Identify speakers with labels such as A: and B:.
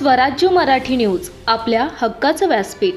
A: स्वराज्य मराठी न्यूज आपल्या हक्काचं व्यासपीठ.